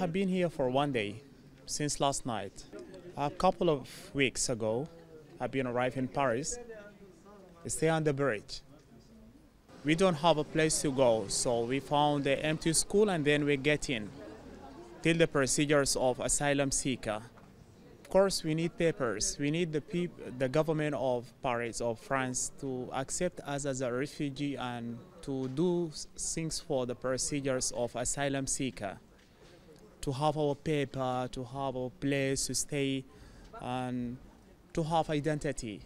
I've been here for one day since last night. A couple of weeks ago, I've been arrived in Paris. Stay on the bridge. We don't have a place to go, so we found the empty school and then we get in. Till the procedures of asylum seeker. Of course, we need papers. We need the the government of Paris of France to accept us as a refugee and to do things for the procedures of asylum seeker. To have our paper, to have a place to stay, and to have identity.